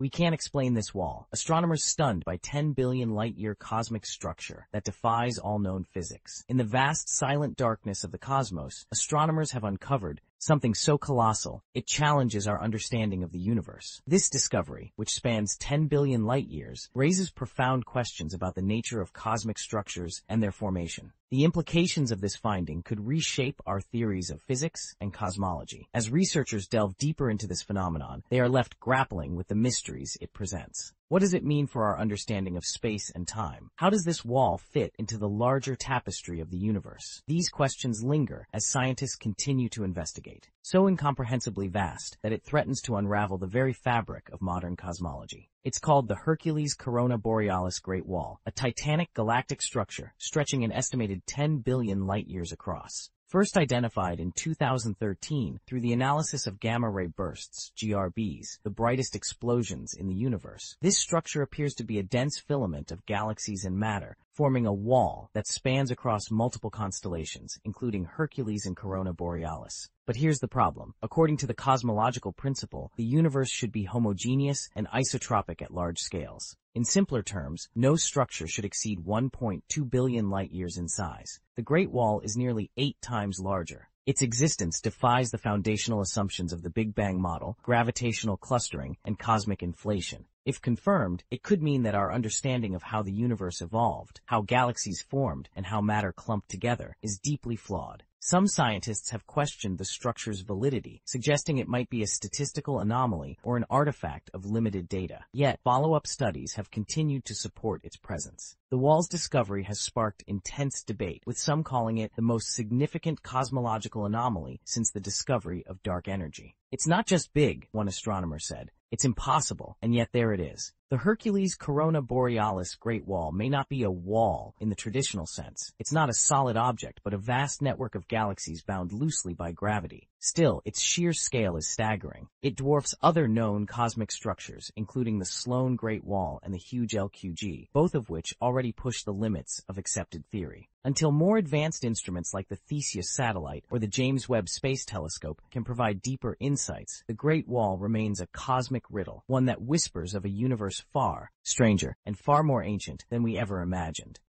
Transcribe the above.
We can't explain this wall. Astronomers stunned by 10 billion light-year cosmic structure that defies all known physics. In the vast silent darkness of the cosmos, astronomers have uncovered something so colossal, it challenges our understanding of the universe. This discovery, which spans 10 billion light-years, raises profound questions about the nature of cosmic structures and their formation. The implications of this finding could reshape our theories of physics and cosmology. As researchers delve deeper into this phenomenon, they are left grappling with the mysteries it presents. What does it mean for our understanding of space and time? How does this wall fit into the larger tapestry of the universe? These questions linger as scientists continue to investigate, so incomprehensibly vast that it threatens to unravel the very fabric of modern cosmology. It's called the Hercules Corona Borealis Great Wall, a titanic galactic structure stretching an estimated 10 billion light-years across. First identified in 2013 through the analysis of gamma-ray bursts, GRBs, the brightest explosions in the universe. This structure appears to be a dense filament of galaxies and matter, forming a wall that spans across multiple constellations, including Hercules and Corona Borealis. But here's the problem. According to the cosmological principle, the universe should be homogeneous and isotropic at large scales. In simpler terms, no structure should exceed 1.2 billion light-years in size. The Great Wall is nearly eight times larger. Its existence defies the foundational assumptions of the Big Bang model, gravitational clustering, and cosmic inflation. If confirmed, it could mean that our understanding of how the universe evolved, how galaxies formed, and how matter clumped together is deeply flawed. Some scientists have questioned the structure's validity, suggesting it might be a statistical anomaly or an artifact of limited data. Yet, follow-up studies have continued to support its presence. The wall's discovery has sparked intense debate, with some calling it the most significant cosmological anomaly since the discovery of dark energy. It's not just big, one astronomer said. It's impossible, and yet there it is. The Hercules Corona Borealis Great Wall may not be a wall in the traditional sense. It's not a solid object, but a vast network of galaxies bound loosely by gravity. Still, its sheer scale is staggering. It dwarfs other known cosmic structures, including the Sloan Great Wall and the huge LQG, both of which already push the limits of accepted theory. Until more advanced instruments like the Theseus satellite or the James Webb Space Telescope can provide deeper insights, the Great Wall remains a cosmic riddle, one that whispers of a universe far stranger and far more ancient than we ever imagined.